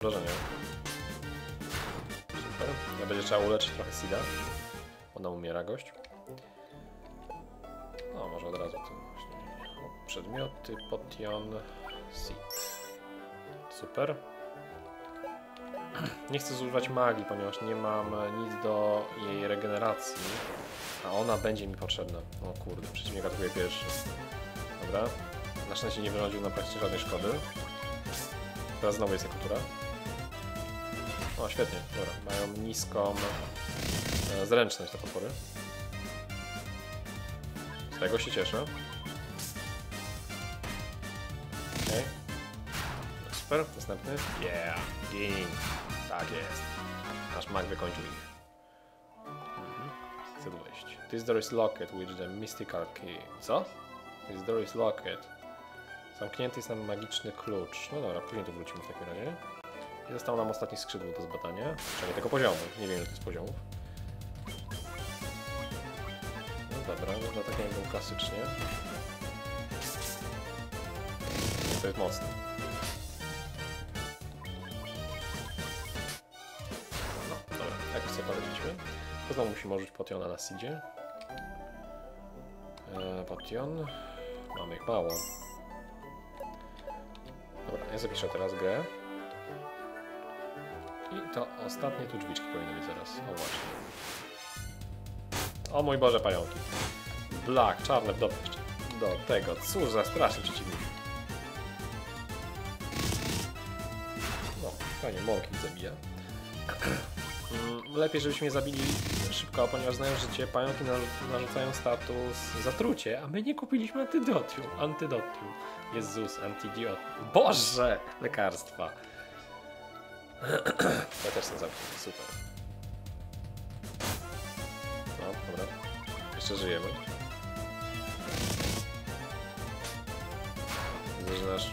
wrażenie. Super. Ja będzie trzeba uleczyć trochę Sida. Ona umiera gość. No, może od razu to właśnie. Przedmioty, potion, seed. Super. Nie chcę zużywać magii, ponieważ nie mam nic do jej regeneracji. A ona będzie mi potrzebna. O kurde, przeciwnik atakuje pierwszy. Dobra. Na szczęście nie wyrządził nam praktycznie żadnej szkody. Teraz znowu jest kultura. O, świetnie. Dobra, mają niską e, zręczność te potwory. Z tego się cieszę. Okej. Super, następny. Yeah, gin. Tak jest. Nasz mag wykończył ich. Mhm. Chcę wejść. This door is locked with the mystical key. Co? This door is locked. Zamknięty jest nam magiczny klucz. No dobra, później tu wrócimy w takim razie. Zostało nam ostatni skrzydło do zbadania. Przynajmniej tego poziomu. Nie wiem, ile to jest poziomów. No dobra, no to tak jak klasycznie. To jest mocne. No, dobra, jak sobie poradziliśmy. To znowu musimy użyć potiona na seedzie. Eee, potion. Mamy ich mało. Dobra, ja zapiszę teraz grę. To ostatnie tu drzwiczki powinny być zaraz. O właśnie. O mój Boże, pająki. Black, czarne, do, do tego. Cóż za straszny przeciwnik. No, fajnie, mąki zabija. Mm, Lepiej, żebyśmy je zabili szybko, ponieważ znają życie. Pająki narzu- narzucają status zatrucie, a my nie kupiliśmy antydotium. Antydotium. Jezus, antidiot. Boże! Lekarstwa. Ja też chcę zabić. Super. No, dobra. Jeszcze żyjemy. Widzę, że nasz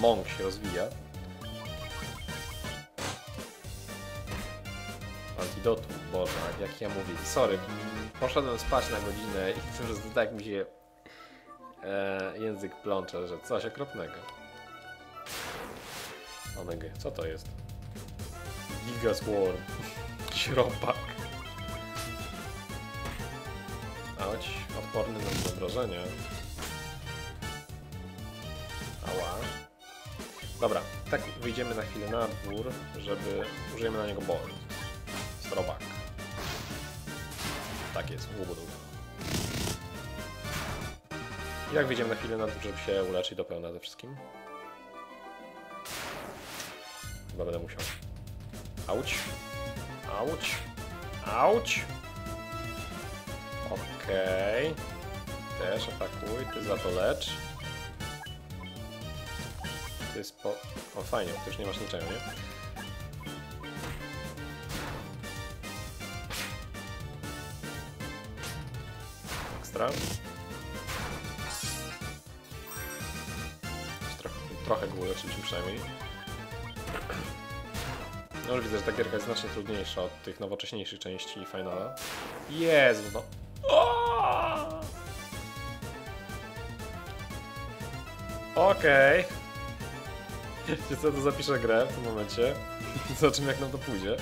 mąk się rozwija. Antidotum, Boże, jak ja mówię. Sorry, poszedłem spać na godzinę i tak mi się e, język plącze, że coś okropnego. Omega, co to jest? Gigas Worm. Śropak. Auć, odporny na zamrożenie. Ała. Dobra, tak wyjdziemy na chwilę na dwór, żeby użyjemy na niego bolt. Strobak. Tak jest, łubudu. Jak wyjdziemy na chwilę na dwór, żeby się uleczyć do pełna ze wszystkim? Chyba będę musiał. Auć. Auć. Auć. Okej. Też atakuj, ty za to lecz. Ty spo... O fajnie, ty już nie masz niczego, nie? Ekstra. Trochę, trochę go przynajmniej. No widzę, że ta gierka jest znacznie trudniejsza od tych nowocześniejszych części Finala. Jezu, no. Okej. Wiecie co, to zapiszę grę w tym momencie. Zobaczymy jak nam to pójdzie.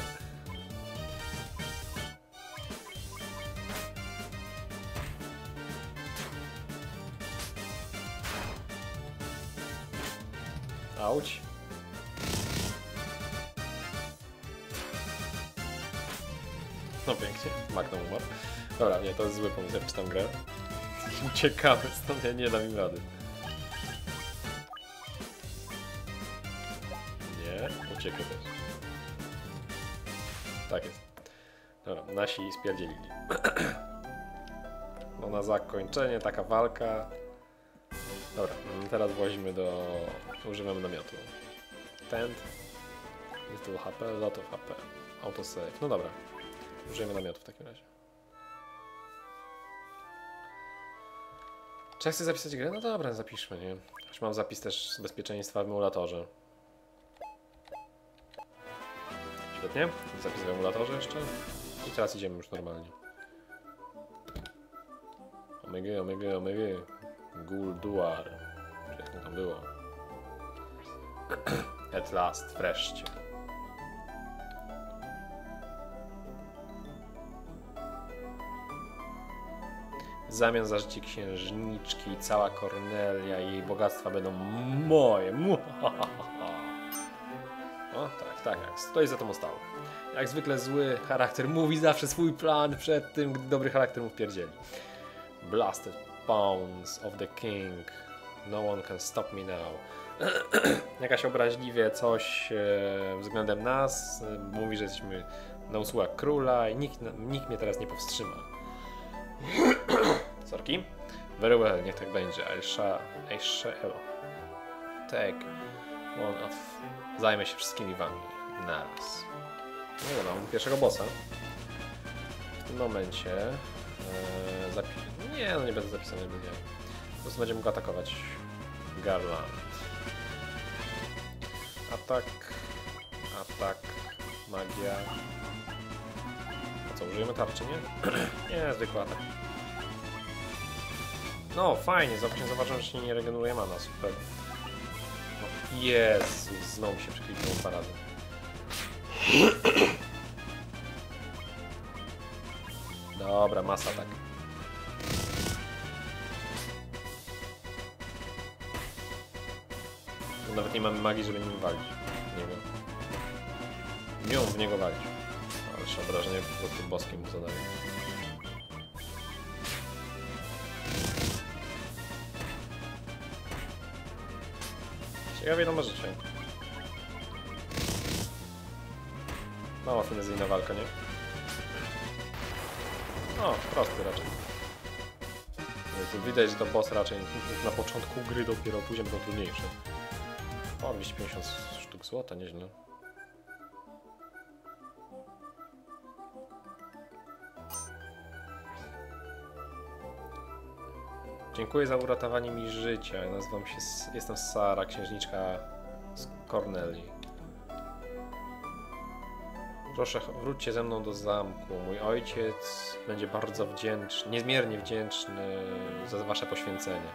Dobra, nie, to jest zły pomysł, ja czytam grę. Uciekamy stąd, ja nie dam im rady. Nie, uciekł też. Tak jest. Dobra, nasi spierdzielili. No na zakończenie taka walka. Dobra, teraz włazimy do... używamy namiotu. Tent. Little HP, lot of HP. Autosave. No dobra. Użyjemy namiotu w takim razie. Czy ja chcę zapisać grę? No dobra, zapiszmy, nie? Choć mam zapis też z bezpieczeństwa w emulatorze. Świetnie. Zapis w emulatorze jeszcze. I teraz idziemy już normalnie. Omega, omega, omega. Gulduar. Czy jak to tam było? At last, wreszcie. Zamian za życie księżniczki i cała Kornelia i jej bogactwa będą moje. O, tak, tak, jak stoi za tą stało. Jak zwykle zły charakter mówi zawsze swój plan przed tym, gdy dobry charakter mu wpierdzieli. Blasted pounds of the king. No one can stop me now. Jakaś obraźliwie coś e, względem nas. E, mówi, że jesteśmy na usługach króla i nikt, nikt mnie teraz nie powstrzyma. Sorki? Very well, niech tak będzie. I shall, I shall take one of... Zajmę się wszystkimi wami naraz. No dobra, mam pierwszego bossa. W tym momencie e, zapi... Nie, no nie będę zapisany, będzie. Po prostu będziemy go atakować. Garland. Atak. Atak. Magia. A co, użyjemy tarczy, nie? nie, zwykły atak. No, fajnie, zobaczcie, zauważyłem, że się nie regeneruje mana, super. No, Jezus, znowu się przekliknął dwa razy. Dobra, masa tak. Nawet nie mamy magii, żeby nim walić. w Niego. Nią w niego walić. Ale obrażenie po prostu boskim zadaje. Ciekawie to możecie. Mała finezyjna walka, nie? O, prosty raczej. Tu widać, że to boss raczej na początku gry dopiero, później będą trudniejsze. O, 250 sztuk złota, nieźle. Dziękuję za uratowanie mi życia. Nazywam się, jestem Sara, księżniczka z Corneli. Proszę, wróćcie ze mną do zamku. Mój ojciec będzie bardzo wdzięczny, niezmiernie wdzięczny za wasze poświęcenie.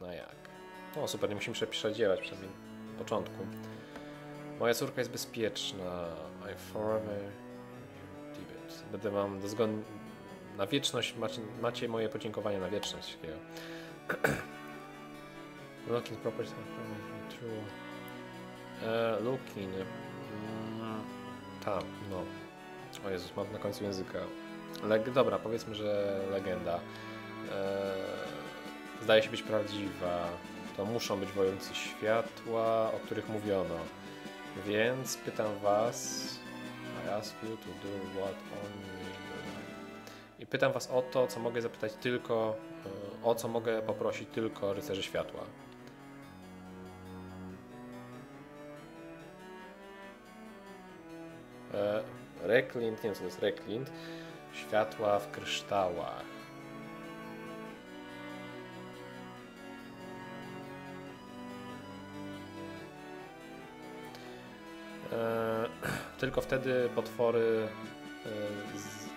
No jak? O, super, nie musimy się przedziewać przynajmniej na początku. Moja córka jest bezpieczna. I forever Tibet. Będę wam. Na wieczność, macie, macie moje podziękowania na wieczność. takiego. Looking property true. E, looking. Mm, tam, no. O Jezus, mam na końcu języka. Leg dobra, powiedzmy, że legenda. E, zdaje się być prawdziwa. To muszą być wojownicy światła, o których mówiono. Więc pytam was. I ask you to do what only. Pytam was o to, co mogę zapytać tylko, e, o co mogę poprosić tylko rycerzy światła. E, Reklint, nie wiem co to jest reklint. Światła w kryształach. E, tylko wtedy potwory, z,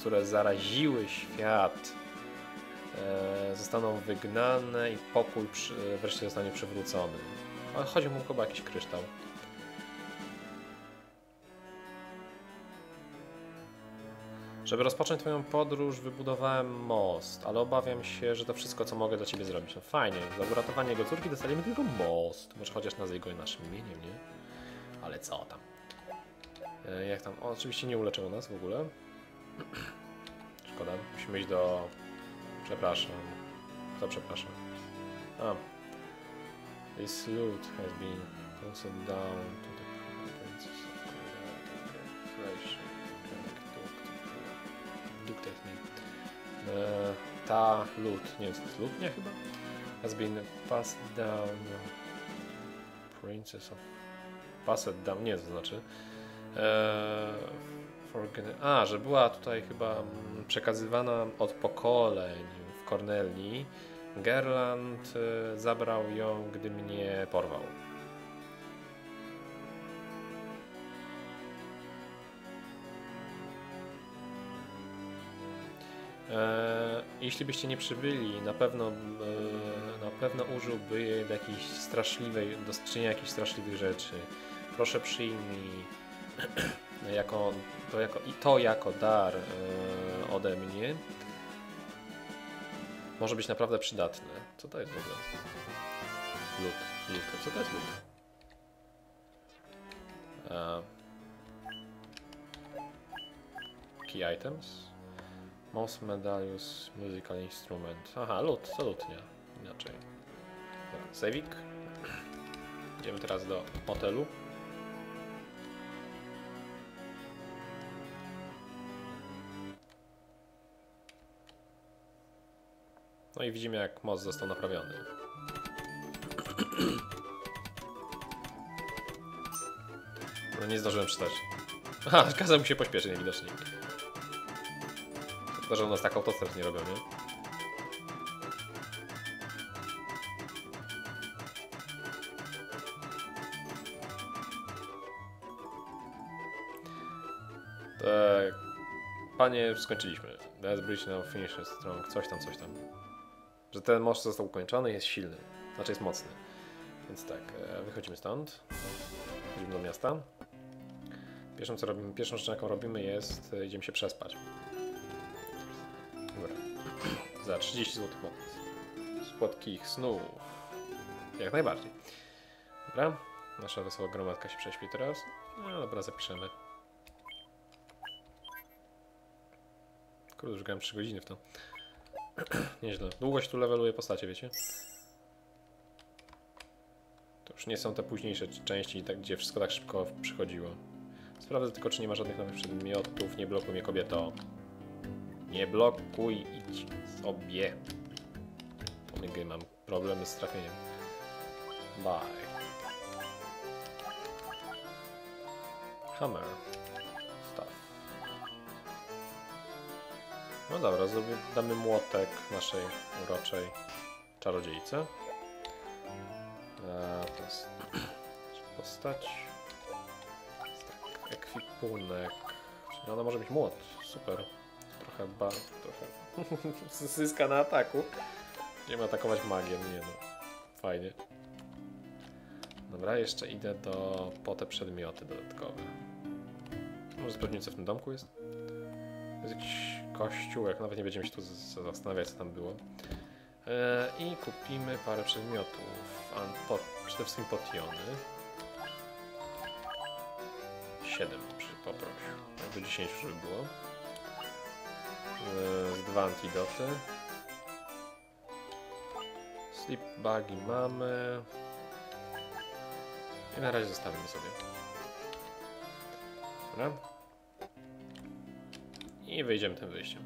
które zaraziły świat, e, zostaną wygnane i pokój wreszcie zostanie przywrócony. Ale chodzi mu chyba o jakiś kryształ. Żeby rozpocząć Twoją podróż, wybudowałem most, ale obawiam się, że to wszystko, co mogę dla Ciebie zrobić. No fajnie, za uratowanie jego córki dostaniemy tylko most. Może chociaż nazwij go naszym imieniem, nie? Ale co tam? E, jak tam? O, oczywiście nie uleczyło nas w ogóle. Szkoda, musimy iść do... Przepraszam. Kto przepraszam? A. This loot has been posted down to the princess of Flesh. Duktet mi. E, ta loot, nie co to jest loot, nie chyba? Has been passed down. Princess of Passed down, nie to znaczy. Eee, A, że była tutaj chyba mm, przekazywana od pokoleń w Cornelii. Gerland e, zabrał ją, gdy mnie porwał. E, jeśli byście nie przybyli, na pewno, e, na pewno użyłby do jakiejś straszliwej, do czynienia jakichś straszliwych rzeczy. Proszę przyjmij jako, to jako, i to jako dar e, ode mnie. Może być naprawdę przydatne. Co to jest w ogóle? Lód. Lód. Co to jest lód? E, key items. Most medalius musical instrument. Aha, lód, to lód, nie. Inaczej. Saving. Idziemy teraz do hotelu. No i widzimy jak most został naprawiony. No nie zdążyłem czytać. Aha, kazał mi się pośpieszyć najwidoczniej. Tylko, że u nas tak autostrad nie robią, nie? Tak. Panie, skończyliśmy. That bridge now finishes strong. Coś tam, coś tam. Że ten most został ukończony jest silny. Znaczy jest mocny. Więc tak, e, wychodzimy stąd. Idziemy do miasta. Pierwszą, co robimy, pierwszą rzeczą, jaką robimy jest, e, idziemy się przespać. Dobra. Za 30 zł moc. Słodkich snów. Jak najbardziej. Dobra. Nasza wesoła gromadka się prześpi teraz. No dobra, zapiszemy. Kurde, już grałem 3 godziny w to. Nieźle. Długo się tu leveluje postacie, wiecie? To już nie są te późniejsze części, tak, gdzie wszystko tak szybko przychodziło. Sprawdzę tylko, czy nie ma żadnych nowych przedmiotów. Nie blokuj mnie, kobieto. Nie blokuj, idź sobie. Pomygaj, mam problemy z trafieniem. Bye. Hammer. No dobra, damy młotek naszej uroczej czarodziejce. Eee, to jest postać. Tak, ekwipunek. Czyli ona może być młot. Super. Trochę ba... trochę... Zyska na ataku. Będziemy atakować magiem, nie no. Fajnie. Dobra, jeszcze idę do... po te przedmioty dodatkowe. Może sprawdzimy co w tym domku jest? Jest jakiś kościółek, nawet nie będziemy się tu zastanawiać co tam było. E, I kupimy parę przedmiotów. Przede wszystkim potiony. 7 przy poprosił. Do 10 żeby było. E, z dwa antidoty. Sleep bugi mamy. I na razie zostawimy sobie. Dobra. I wyjdziemy tym wyjściem.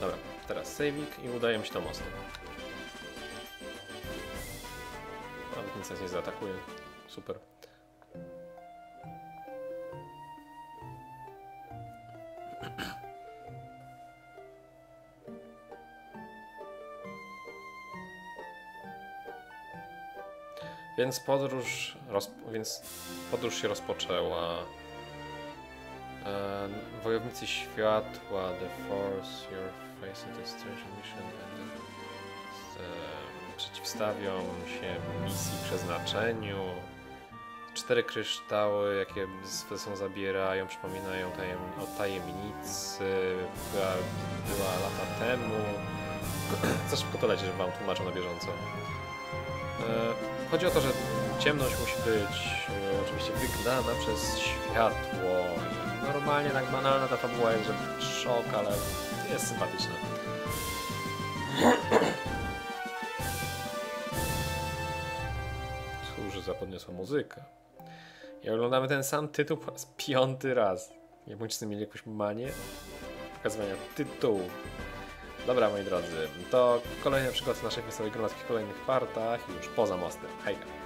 Dobra, teraz saving i udajemy się do mostu. Nawet nic nas nie zaatakuje. Super. Więc podróż, więc podróż się rozpoczęła. E, wojownicy światła, The Force, Your Face and Strange Mission and e, przeciwstawią się misji przeznaczeniu. Cztery kryształy, jakie są zabierają, przypominają tajem, o tajemnicy, która była lata temu. Za szybko to leci, żeby wam tłumaczę na bieżąco. E, Chodzi o to, że ciemność musi być oczywiście wygnana przez światło. Normalnie tak banalna ta fabuła jest, że szok, ale jest sympatyczna. Cóż za podniosła muzyka. I oglądamy ten sam tytuł po raz piąty raz. Bądźcie mieli jakąś manię pokazywania tytułu. Dobra, moi drodzy, to kolejne przygody naszej wesołej gromadki w kolejnych partach już poza mostem. Hejka!